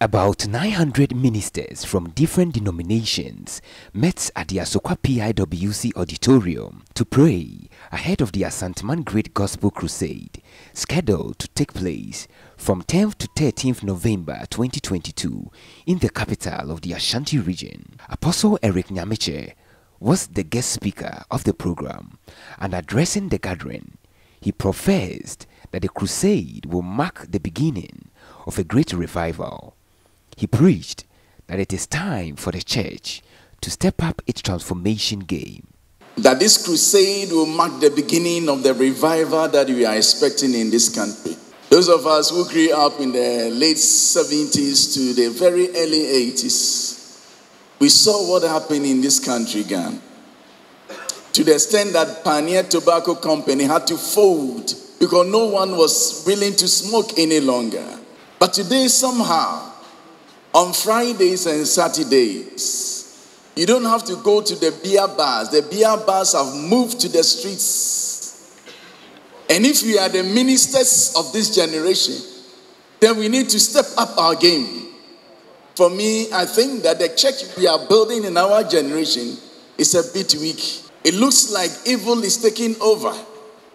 About 900 ministers from different denominations met at the Asokwa PIWC auditorium to pray ahead of the Asanteman Great Gospel Crusade, scheduled to take place from 10th to 13th November 2022 in the capital of the Ashanti region. Apostle Eric Nyamekye was the guest speaker of the program and addressing the gathering, he professed that the crusade will mark the beginning of a great revival. He preached that it is time for the church to step up its transformation game. That this crusade will mark the beginning of the revival that we are expecting in this country. Those of us who grew up in the late 70s to the very early 80s, we saw what happened in this country, Ghana. To the extent that Pioneer Tobacco Company had to fold because no one was willing to smoke any longer. But today, somehow, on Fridays and Saturdays, you don't have to go to the beer bars. The beer bars have moved to the streets. And if we are the ministers of this generation, then we need to step up our game. For me, I think that the church we are building in our generation is a bit weak. It looks like evil is taking over.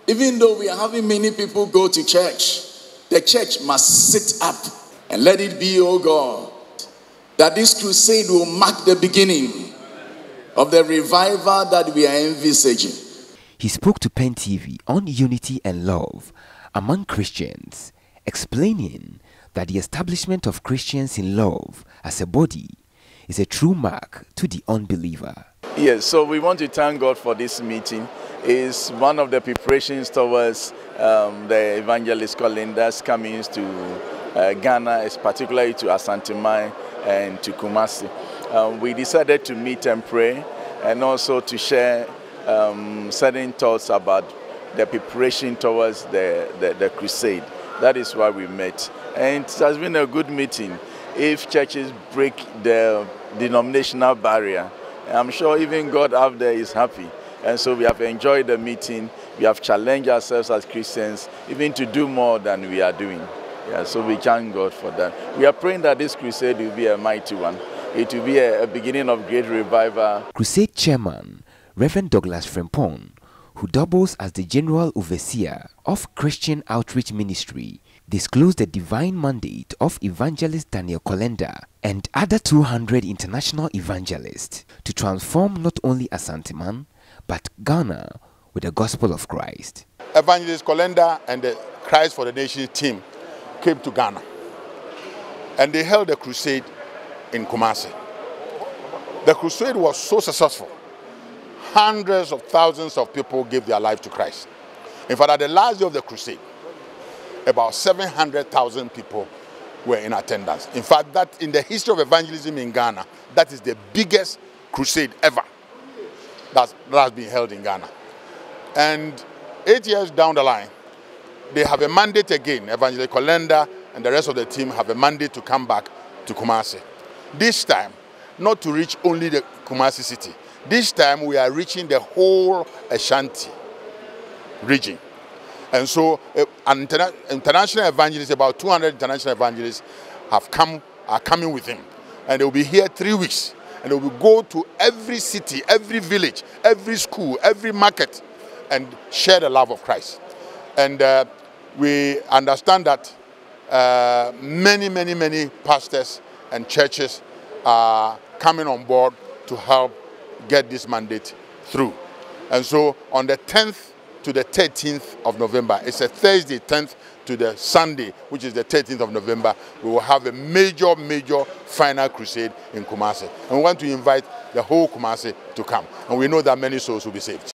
Even though we are having many people go to church, the church must sit up and let it be, oh God, that this crusade will mark the beginning of the revival that we are envisaging. He spoke to Pen TV on unity and love among Christians, explaining that the establishment of Christians in love as a body is a true mark to the unbeliever. Yes, so we want to thank God for this meeting. It's one of the preparations towards um, the evangelist calendars coming to uh, Ghana, particularly to Asante Asanteman and to Kumasi. Um, we decided to meet and pray and also to share um, certain thoughts about the preparation towards the, the, the, crusade. That is why we met. And it has been a good meeting. If churches break the denominational barrier, I'm sure even God out there is happy. And so we have enjoyed the meeting. We have challenged ourselves as Christians even to do more than we are doing. Yeah, so we thank God for that. We are praying that this crusade will be a mighty one. It will be a, a beginning of great revival. Crusade chairman, Reverend Douglas Frempong, who doubles as the general overseer of Christian Outreach Ministry, disclosed the divine mandate of evangelist Daniel Kolenda and other 200 international evangelists to transform not only Asanteman, but Ghana with the gospel of Christ. Evangelist Kolenda and the Christ for the Nation team came to Ghana and they held a crusade in Kumasi. The crusade was so successful. Hundreds of thousands of people gave their life to Christ. In fact, at the last day of the crusade, about 700,000 people were in attendance. In fact, that in the history of evangelism in Ghana, that is the biggest crusade ever that, that has been held in Ghana. And eight years down the line, they have a mandate again. Evangelist Kolenda and the rest of the team have a mandate to come back to Kumasi. This time, not to reach only the Kumasi city. This time, we are reaching the whole Ashanti region. And so, uh, interna international evangelist, about 200 international evangelists, have come, are coming with him. And they will be here three weeks. And they will go to every city, every village, every school, every market, and share the love of Christ. And uh, we understand that uh, many, many, many pastors and churches are coming on board to help get this mandate through. And so on the 10th to the 13th of November, it's a Thursday, 10th to the Sunday, which is the 13th of November, we will have a major, major final crusade in Kumasi. And we want to invite the whole Kumasi to come. And we know that many souls will be saved.